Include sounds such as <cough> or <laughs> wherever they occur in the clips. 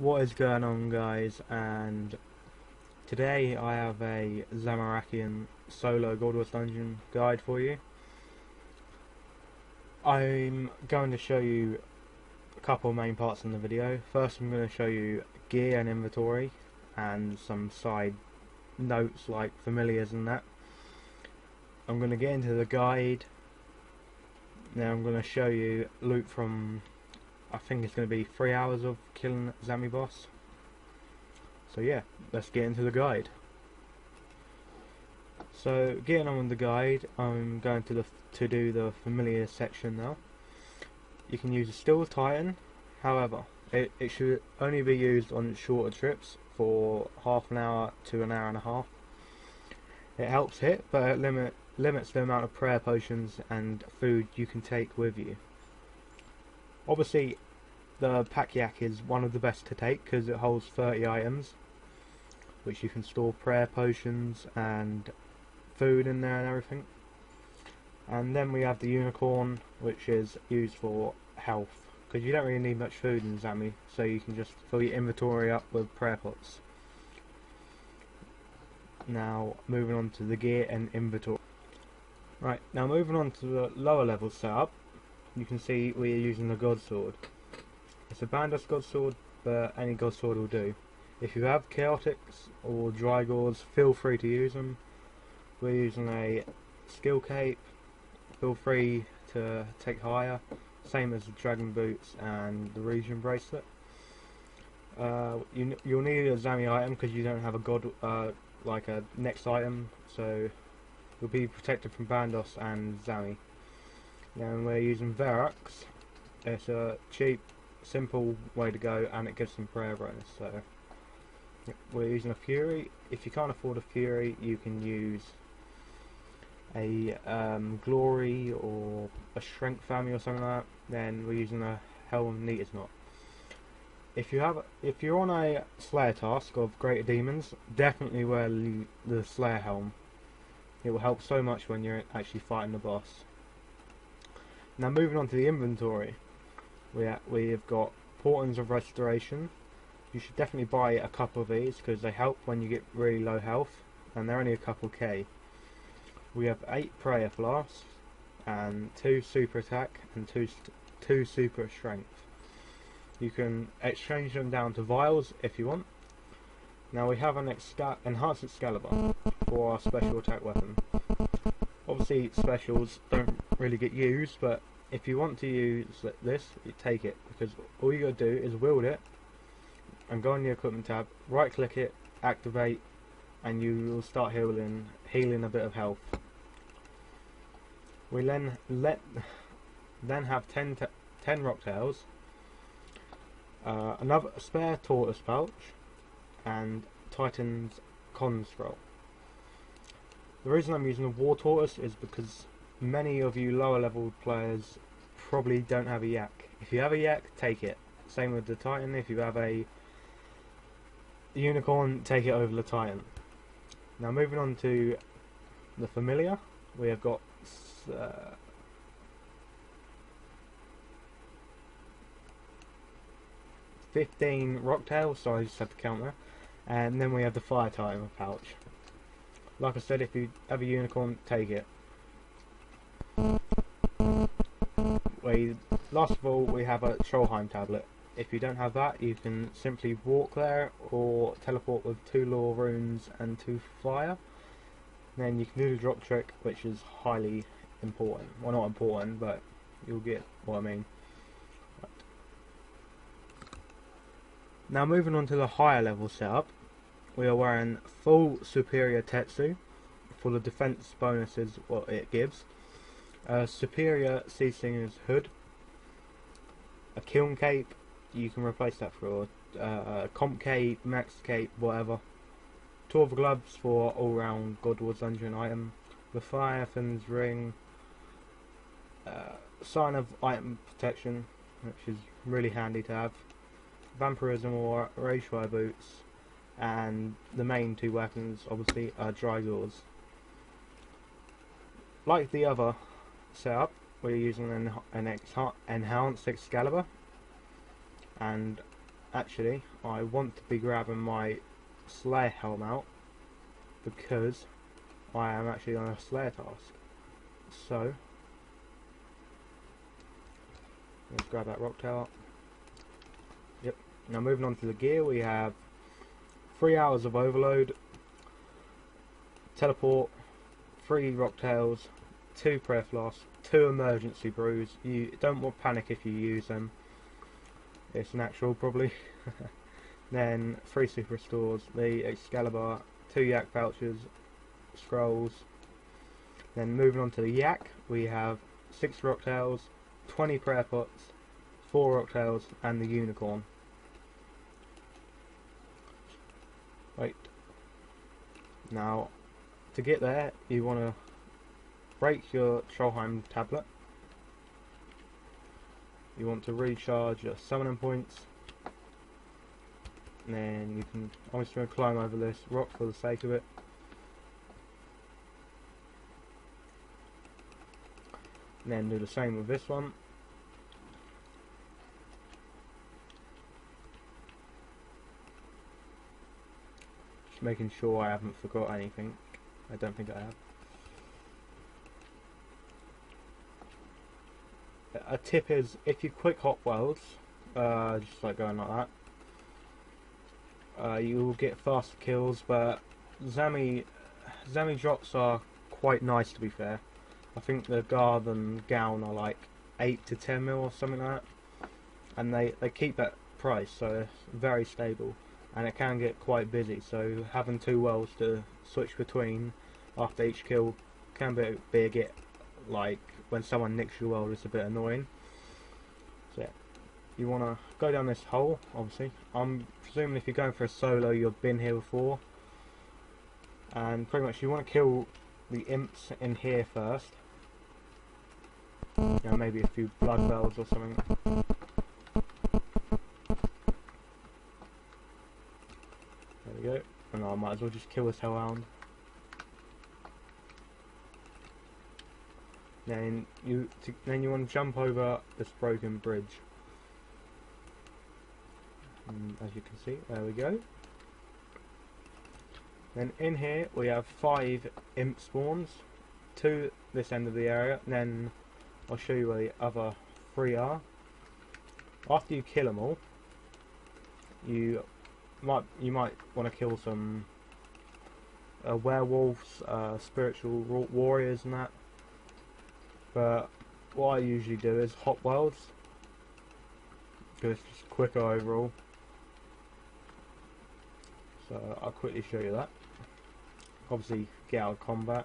What is going on guys and today I have a Zamorakian solo God Wars Dungeon guide for you. I'm going to show you a couple main parts in the video. First I'm going to show you gear and inventory and some side notes like familiars and that. I'm going to get into the guide. Now I'm going to show you loot from I think it's going to be three hours of killing Zami boss. So yeah, let's get into the guide. So getting on with the guide, I'm going to the to do the familiar section now. You can use a Steel Titan, however, it, it should only be used on shorter trips for half an hour to an hour and a half. It helps hit, but it limit, limits the amount of prayer potions and food you can take with you. Obviously, the pack yak is one of the best to take because it holds 30 items, which you can store prayer potions and food in there and everything. And then we have the unicorn, which is used for health, because you don't really need much food in Zami, so you can just fill your inventory up with prayer pots. Now, moving on to the gear and inventory. Right, now moving on to the lower level setup, you can see we are using the God Sword. It's a Bandos God Sword, but any God Sword will do. If you have Chaotics or Drygores, feel free to use them. We're using a Skill Cape, feel free to take higher, same as the Dragon Boots and the Regen Bracelet. Uh, you, you'll need a Zami item because you don't have a God, uh, like a next item, so you'll be protected from Bandos and Zami. Then we're using Verac's. It's a cheap, simple way to go, and it gives some prayer bonus. So we're using a Fury. If you can't afford a Fury, you can use a um, Glory or a Strength Family or something like that. Then we're using a Helm Neitiznot. If you have, if you're on a Slayer task of Greater Demons, definitely wear the Slayer Helm. It will help so much when you're actually fighting the boss. Now moving on to the inventory, we we have got Portents of Restoration. You should definitely buy a couple of these because they help when you get really low health, and they're only a couple K. We have eight Prayer Flasks, and two Super Attack, and two two Super Strength. You can exchange them down to vials if you want. Now we have an Exca Enhanced Excalibur for our special attack weapon. Obviously specials don't really get used, but if you want to use this, you take it because all you gotta do is wield it and go on the equipment tab, right click it, activate, and you will start healing, healing a bit of health. We then let then have 10, 10 rock tails, uh, another spare tortoise pouch, and Titan's con scroll. The reason I'm using the war tortoise is because many of you lower level players probably don't have a yak. If you have a yak, take it. Same with the Titan, if you have a unicorn, take it over the Titan. Now moving on to the familiar, we have got uh, fifteen rocktails, so I just have to count that. And then we have the fire titan pouch. Like I said, if you have a unicorn, take it. We, last of all, we have a Trollheim tablet. If you don't have that, you can simply walk there or teleport with two law runes and two fire. Then you can do the drop trick, which is highly important. Well, not important, but you'll get what I mean. Now moving on to the higher level setup, we are wearing full superior Tetsu for the defense bonuses what it gives. A superior Sea Singer's hood, a kiln cape, you can replace that for uh, a comp cape, max cape, whatever. Two of gloves for all round God Wars Dungeon item. The Leviathan's ring, uh, sign of item protection, which is really handy to have. Vampirism or Rage boots, and the main two weapons obviously are Drygores. Like the other setup, we're using an, an enhanced Excalibur and actually, I want to be grabbing my Slayer helm out because I am actually on a Slayer task. So, let's grab that rock tower. Yep. Now moving on to the gear, we have three hours of overload, teleport, three rock tails, two prayer flasks, two emergency brews. You don't want panic if you use them. It's natural probably. <laughs> then three super stores, the Excalibur, two yak pouches, scrolls. Then moving on to the yak, we have six rock tails, 20 prayer pots, four rock tails, and the unicorn. Right. Now, to get there, you want to break your Trollheim tablet. You want to recharge your summoning points. And then you can, just going to climb over this rock for the sake of it. And then do the same with this one. Making sure I haven't forgot anything. I don't think I have. a tip is if you quick hop welds, uh, just like going like that, uh, you will get faster kills, but Zami, Zami drops are quite nice to be fair. I think the guard and gown are like 8 to 10 mil or something like that, and they, they keep that price, so very stable, and it can get quite busy, so having two wells to switch between after each kill can be, be a get like when someone nicks your well it's a bit annoying. So yeah, you want to go down this hole, obviously. I'm presuming if you're going for a solo you've been here before. And pretty much you want to kill the imps in here first. You know, maybe a few bloodvelds or something. There we go. And I might as well just kill this hellhound. Then you to, then you want to jump over this broken bridge. And as you can see, there we go. Then in here we have five imp spawns, to this end of the area, and then I'll show you where the other three are. After you kill them all, you might you might want to kill some uh, werewolves, uh, spiritual warriors, and that. But what I usually do is hot welds because it's just quicker overall. So I'll quickly show you that. Obviously get out of combat.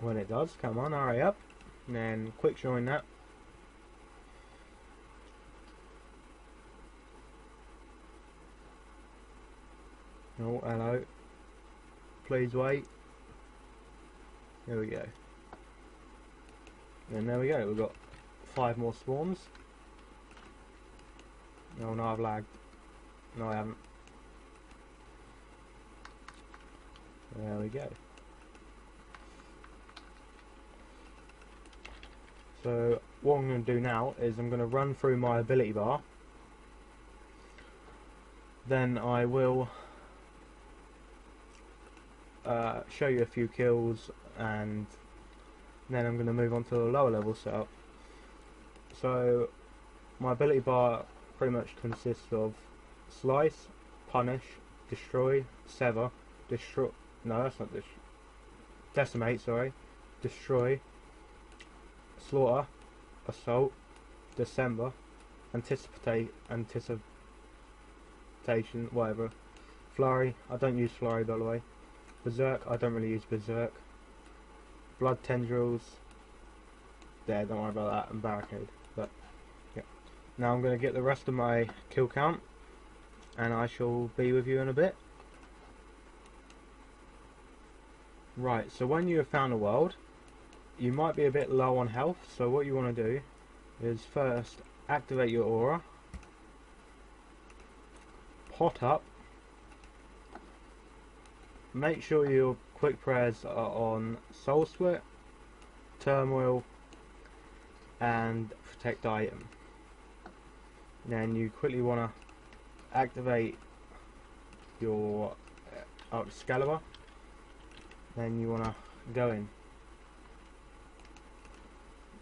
When it does, come on, hurry up. And then quick join that. Oh, hello. Please wait. There we go. And there we go, we've got five more swarms. Oh no, I've lagged. No, I haven't. There we go. So, what I'm going to do now is I'm going to run through my ability bar. Then I will uh, show you a few kills and then I'm going to move on to a lower level setup. So my ability bar pretty much consists of slice, punish, destroy, sever, destroy. No, that's not destroy. Decimate, sorry. Destroy, slaughter, assault, Dismember, anticipate, anticipation, whatever. Flurry, I don't use flurry by the way. Berserk, I don't really use berserk. Blood tendrils. There don't worry about that. And barricade but yeah. Now I'm going to get the rest of my kill count and I shall be with you in a bit. Right so when you have found a world you might be a bit low on health so what you want to do is first activate your aura pot up make sure your quick prayers are on Soul Split, Turmoil, and Protect Item. Then you quickly want to activate your uh, Excalibur. Then you want to go in.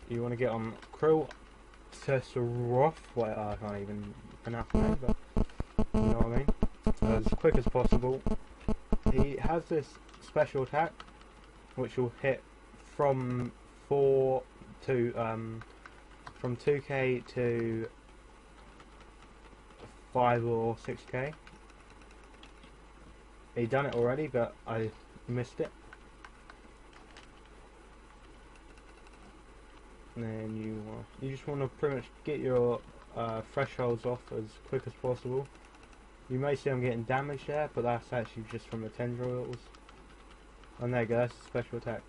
You want to get on Krill Tesserov. Wait, I can't even pronounce name, but you know what I mean. As quick as possible. He has this special attack, which will hit from four to um, from 2k to 5 or 6k. He done it already, but I missed it. And then you uh, you just want to pretty much get your uh, thresholds off as quick as possible. You may see I'm getting damage there, but that's actually just from the tendrils. And there you go, that's a special attack.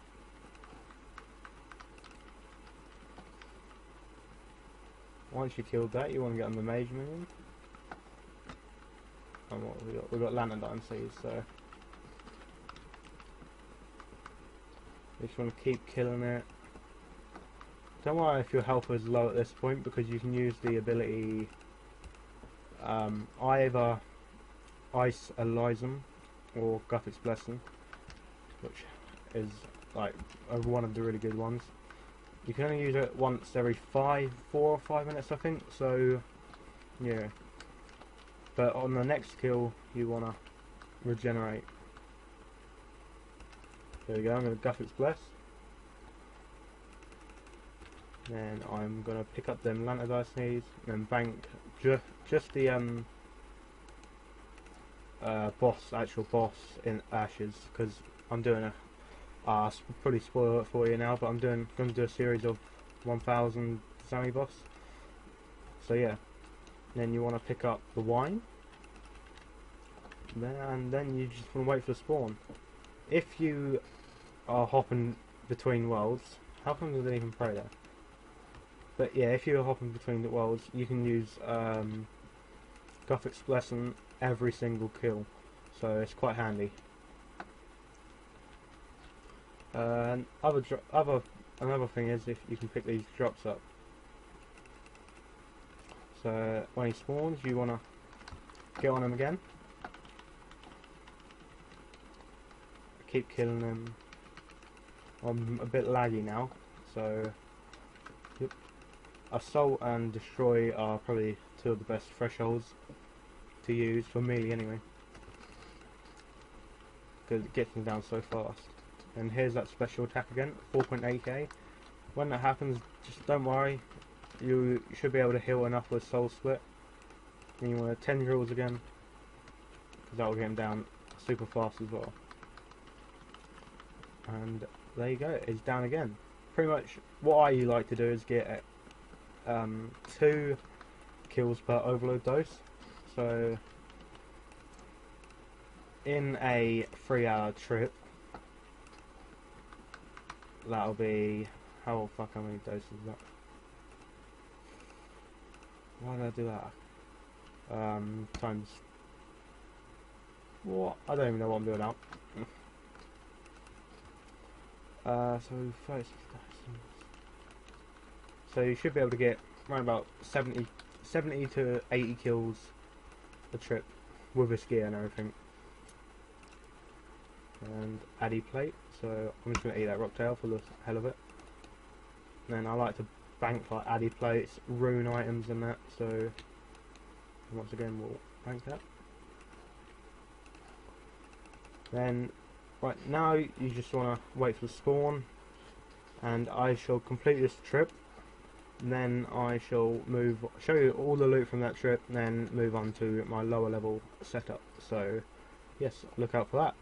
Once you killed that, you want to get on the mage minion. And what we got? We got Lantadyme seeds, so you just want to keep killing it. Don't worry if your health is low at this point because you can use the ability um, either Ice Asylum or Guthix Blessing, which is like one of the really good ones. You can only use it once every five, four or five minutes, I think. So, yeah. But on the next kill, you wanna regenerate. There we go. I'm gonna Guthix Bless. Then I'm gonna pick up them Lantadyme and bank ju just the um uh, boss, actual boss in Ashes, because I'm doing a uh, probably spoil it for you now, but I'm doing going to do a series of 1,000 Zami boss. So yeah, then you want to pick up the wine, then and then you just want to wait for the spawn. If you are hopping between worlds, how come they didn't even pray there? But yeah, if you're hopping between the worlds, you can use um, Guthix Blessing every single kill, so it's quite handy. And other other another thing is if you can pick these drops up. So when he spawns, you wanna get on him again. Keep killing him. I'm a bit laggy now, so yep. assault and destroy are probably two of the best thresholds to use, for me anyway. Because it gets them down so fast. And here's that special attack again, 4.8k. When that happens, just don't worry. You should be able to heal enough with Soul Split. And you want to Tendrils again. Because that will get him down super fast as well. And there you go, it's down again. Pretty much what I like to do is get um, two kills per overload dose. So, in a three hour trip, that'll be, how fuck how many doses is that? Why did I do that? Um, times, what? I don't even know what I'm doing now. <laughs> uh, so 36 So you should be able to get around about 70, 70 to 80 kills the trip with his gear and everything. And Addy plate, so I'm just going to eat that rocktail for the hell of it. And then I like to bank like Addy plates, rune items and that, so once again we'll bank that. Then, right now you just want to wait for the spawn, and I shall complete this trip then I shall move, show you all the loot from that trip, then move on to my lower level setup. So, yes, look out for that.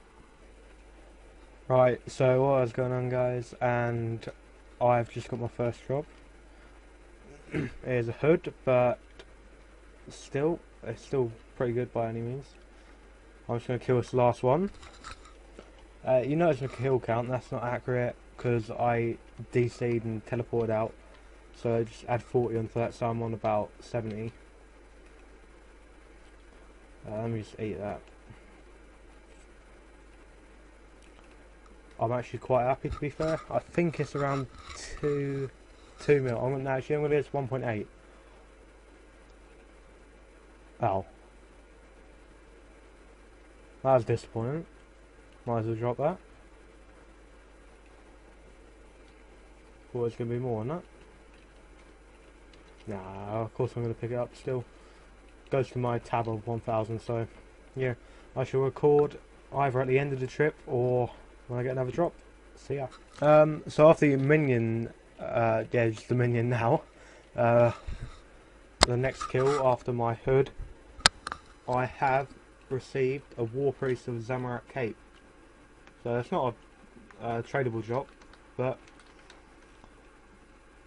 Right, so what was going on guys, and I've just got my first job. <clears throat> Here's a hood, but still, it's still pretty good by any means. I'm just going to kill this last one. Uh, you notice my kill count, that's not accurate, because I DC'd and teleported out so I just add 40 onto that, so I'm on about 70. Uh, let me just eat that. I'm actually quite happy to be fair. I think it's around 2 2 mil. I'm gonna actually I'm gonna guess 1.8. Oh. That was disappointing. Might as well drop that. Thought there's going to be more on that. Nah, of course I'm going to pick it up still. Goes to my tab of 1000, so yeah. I shall record either at the end of the trip or when I get another drop. See ya. Um, so after the minion, uh, the minion now. Uh, the next kill after my hood, I have received a War Priest of Zamorak Cape. So it's not a, a tradable drop, but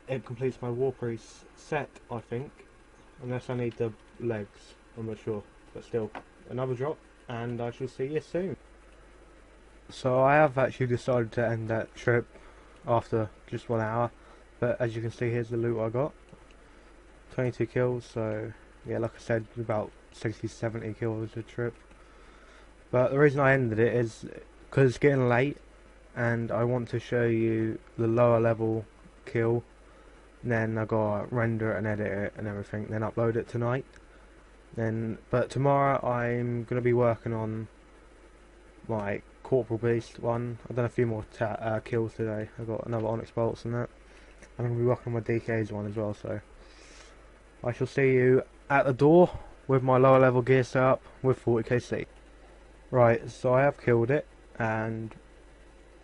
it completes my War Priest set, I think. Unless I need the legs, I'm not sure. But still, another drop, and I shall see you soon. So I have actually decided to end that trip after just one hour. But as you can see, here's the loot I got. 22 kills, so yeah, like I said, about 60-70 kills a trip. But the reason I ended it is because it's getting late and I want to show you the lower level kill then I gotta render it and edit it and everything then upload it tonight. Then but tomorrow I'm gonna be working on my corporal beast one. I've done a few more uh, kills today. I've got another onyx bolts and that. I'm gonna be working on my DK's one as well so. I shall see you at the door with my lower level gear setup with 40kc right so I have killed it and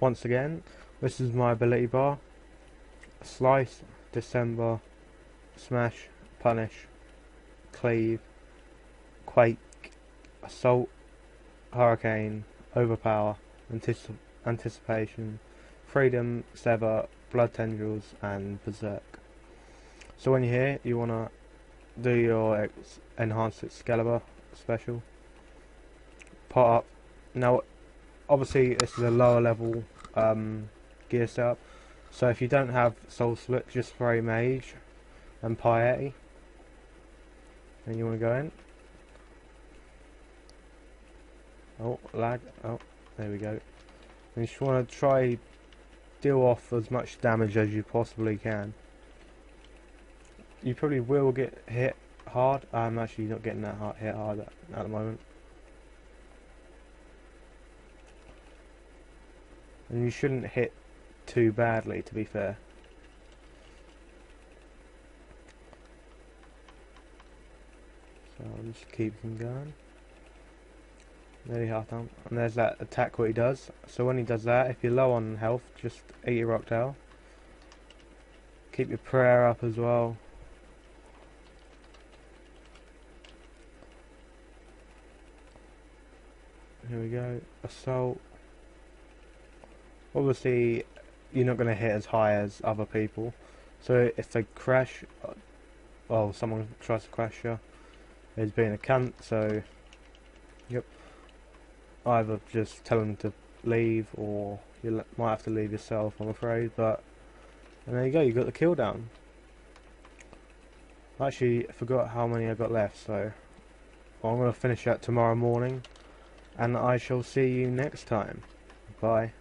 once again this is my ability bar. Slice Dismember, Smash, Punish, Cleave, Quake, Assault, Hurricane, Overpower, Anticip Anticipation, Freedom, Sever, Blood Tendrils, and Berserk. So when you're here, you want to do your ex Enhanced Excalibur special. Pot up. Now, obviously, this is a lower level um, gear setup. So if you don't have Soul Split, just throw Mage and Piety. And you want to go in. Oh, lag. Oh, there we go. And you just want to try deal off as much damage as you possibly can. You probably will get hit hard. I'm actually not getting that hard, hit hard at, at the moment. And you shouldn't hit too badly, to be fair. So I'll just keep him going. Nearly half done. And there's that attack what he does. So when he does that, if you're low on health, just eat your rock tail. Keep your prayer up as well. Here we go. Assault. Obviously, you're not going to hit as high as other people. So if they crash, uh, well, someone tries to crash you, is being a cunt. So, yep, either just tell them to leave, or you might have to leave yourself. I'm afraid, but and there you go. You got the kill down. I actually forgot how many I got left, so well, I'm going to finish that tomorrow morning, and I shall see you next time. Bye.